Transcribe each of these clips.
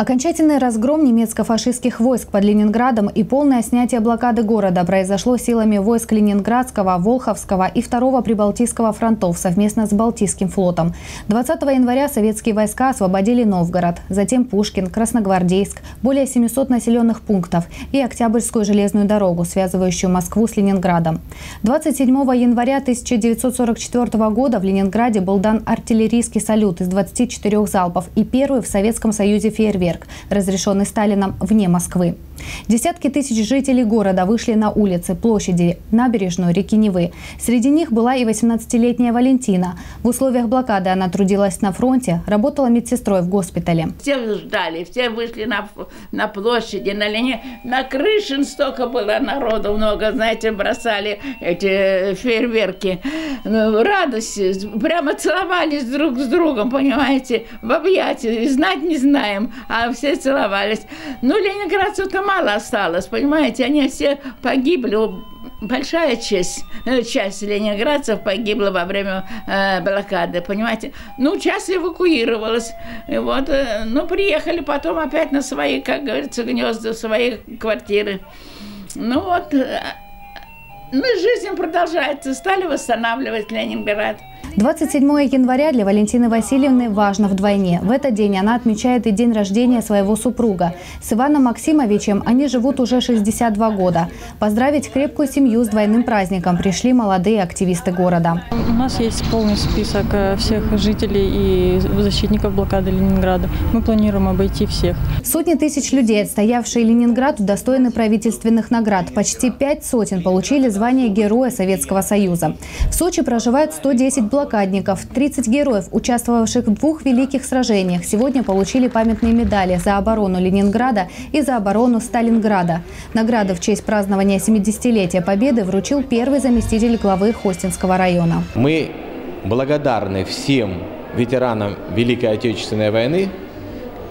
Окончательный разгром немецко-фашистских войск под Ленинградом и полное снятие блокады города произошло силами войск Ленинградского, Волховского и Второго Прибалтийского фронтов совместно с Балтийским флотом. 20 января советские войска освободили Новгород, затем Пушкин, Красногвардейск, более 700 населенных пунктов и Октябрьскую железную дорогу, связывающую Москву с Ленинградом. 27 января 1944 года в Ленинграде был дан артиллерийский салют из 24 залпов и первый в Советском Союзе фейерверк фейерверк, разрешенный Сталином вне Москвы. Десятки тысяч жителей города вышли на улицы, площади, набережную реки Невы. Среди них была и 18-летняя Валентина. В условиях блокады она трудилась на фронте, работала медсестрой в госпитале. Все ждали, все вышли на, на площади, на линии. На крыше столько было народу много, знаете, бросали эти фейерверки. Ну, радость, прямо целовались друг с другом, понимаете, в объятия. Знать не знаем, а все целовались. Ну, ленинградцев-то мало осталось, понимаете, они все погибли. Большая часть, э, часть ленинградцев погибла во время э, блокады, понимаете. Ну, часть эвакуировалась. И вот, э, ну, приехали потом опять на свои, как говорится, гнезда, свои квартиры. Ну вот, э, ну, жизнь продолжается, стали восстанавливать Ленинград. 27 января для Валентины Васильевны важно вдвойне. В этот день она отмечает и день рождения своего супруга. С Иваном Максимовичем они живут уже 62 года. Поздравить крепкую семью с двойным праздником пришли молодые активисты города. У нас есть полный список э, всех жителей и защитников блокады Ленинграда. Мы планируем обойти всех. Сотни тысяч людей, отстоявшие Ленинград, удостоены правительственных наград. Почти пять сотен получили звание Героя Советского Союза. В Сочи проживают 110 блокадников блокадников. 30 героев, участвовавших в двух великих сражениях, сегодня получили памятные медали за оборону Ленинграда и за оборону Сталинграда. Награду в честь празднования 70-летия Победы вручил первый заместитель главы Хостинского района. Мы благодарны всем ветеранам Великой Отечественной войны,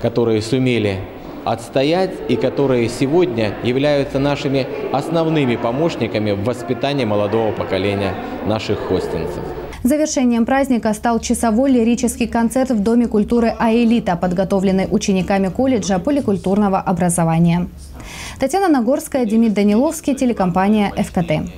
которые сумели отстоять и которые сегодня являются нашими основными помощниками в воспитании молодого поколения наших хостинцев. Завершением праздника стал часовой лирический концерт в Доме культуры «Аэлита», подготовленный учениками колледжа поликультурного образования. Татьяна Нагорская, Демид Даниловский, телекомпания «ФКТ».